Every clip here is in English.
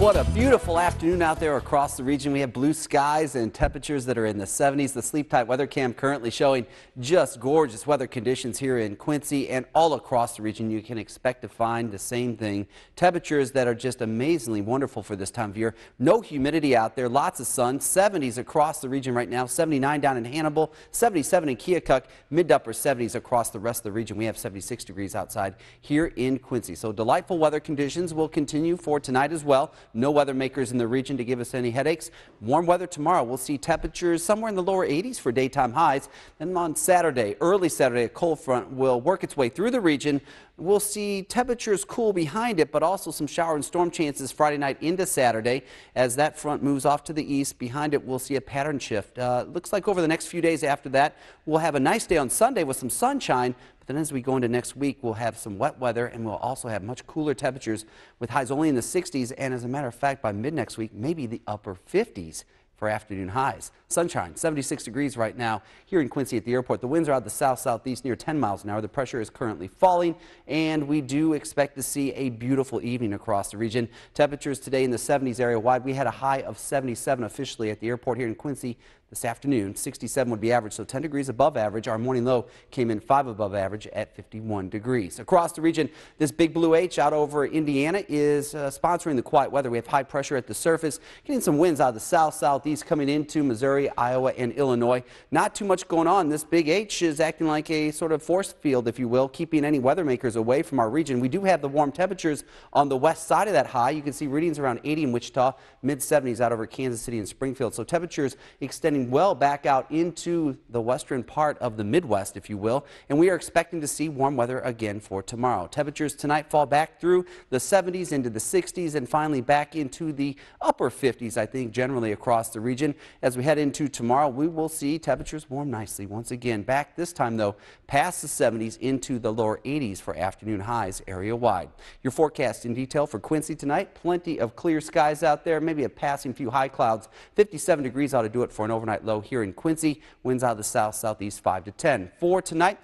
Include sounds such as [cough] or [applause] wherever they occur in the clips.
What a beautiful afternoon out there across the region. We have blue skies and temperatures that are in the 70s. The sleep tight weather cam currently showing just gorgeous weather conditions here in Quincy and all across the region. You can expect to find the same thing. Temperatures that are just amazingly wonderful for this time of year. No humidity out there, lots of sun. 70s across the region right now. 79 down in Hannibal, 77 in Keokuk, mid to upper 70s across the rest of the region. We have 76 degrees outside here in Quincy. So delightful weather conditions will continue for tonight as well. No weather makers in the region to give us any headaches. Warm weather tomorrow. We'll see temperatures somewhere in the lower 80s for daytime highs. And on Saturday, early Saturday, a cold front will work its way through the region. We'll see temperatures cool behind it, but also some shower and storm chances Friday night into Saturday. As that front moves off to the east, behind it, we'll see a pattern shift. Uh, looks like over the next few days after that, we'll have a nice day on Sunday with some sunshine, But then as we go into next week, we'll have some wet weather and we'll also have much cooler temperatures with highs only in the 60s. And as a matter of fact, by mid next week, maybe the upper 50s for afternoon highs. Sunshine, 76 degrees right now here in Quincy at the airport. The winds are out the south-southeast near 10 miles an hour. The pressure is currently falling, and we do expect to see a beautiful evening across the region. Temperatures today in the 70s area wide. We had a high of 77 officially at the airport here in Quincy this afternoon. 67 would be average, so 10 degrees above average. Our morning low came in 5 above average at 51 degrees. Across the region, this big blue H out over Indiana is uh, sponsoring the quiet weather. We have high pressure at the surface, getting some winds out of the south, southeast coming into Missouri, Iowa, and Illinois. Not too much going on. This big H is acting like a sort of force field, if you will, keeping any weather makers away from our region. We do have the warm temperatures on the west side of that high. You can see readings around 80 in Wichita, mid 70s out over Kansas City and Springfield. So temperatures extending well back out into the western part of the Midwest, if you will, and we are expecting to see warm weather again for tomorrow. Temperatures tonight fall back through the 70s into the 60s and finally back into the upper 50s, I think, generally across the region. As we head into tomorrow, we will see temperatures warm nicely once again. Back this time, though, past the 70s into the lower 80s for afternoon highs area wide. Your forecast in detail for Quincy tonight. Plenty of clear skies out there, maybe a passing few high clouds. 57 degrees ought to do it for an overnight overnight low here in Quincy. Winds out of the south southeast 5 to 10. For tonight,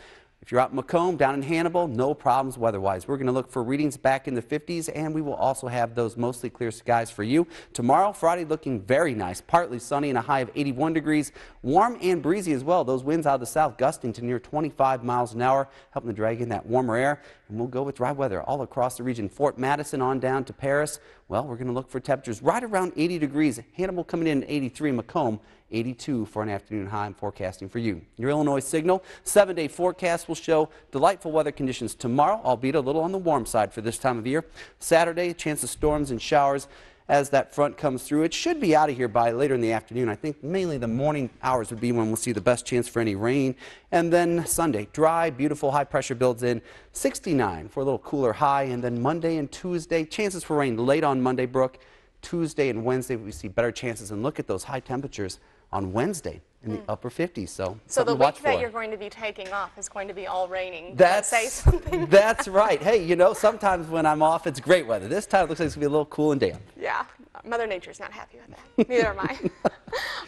if you're out in Macomb, down in Hannibal, no problems weather-wise. We're going to look for readings back in the 50s, and we will also have those mostly clear skies for you. Tomorrow, Friday, looking very nice. Partly sunny and a high of 81 degrees. Warm and breezy as well. Those winds out of the south gusting to near 25 miles an hour, helping to drag in that warmer air. And we'll go with dry weather all across the region. Fort Madison on down to Paris. Well, we're going to look for temperatures right around 80 degrees. Hannibal coming in at 83, Macomb 82 for an afternoon high. I'm forecasting for you. Your Illinois signal, seven-day forecast will show delightful weather conditions tomorrow, albeit a little on the warm side for this time of year. Saturday, chance of storms and showers as that front comes through. It should be out of here by later in the afternoon. I think mainly the morning hours would be when we'll see the best chance for any rain. And then Sunday, dry, beautiful, high pressure builds in 69 for a little cooler high. And then Monday and Tuesday, chances for rain late on Monday, Brooke. Tuesday and Wednesday, we see better chances. And look at those high temperatures on Wednesday in the mm. upper 50s. So, so the week that you're going to be taking off is going to be all raining. That's say something. [laughs] that's right. Hey, you know, sometimes when I'm off, it's great weather. This time it looks like it's gonna be a little cool and damp. Yeah, Mother Nature's not happy with that. Neither am I. [laughs]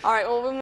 all right. Well.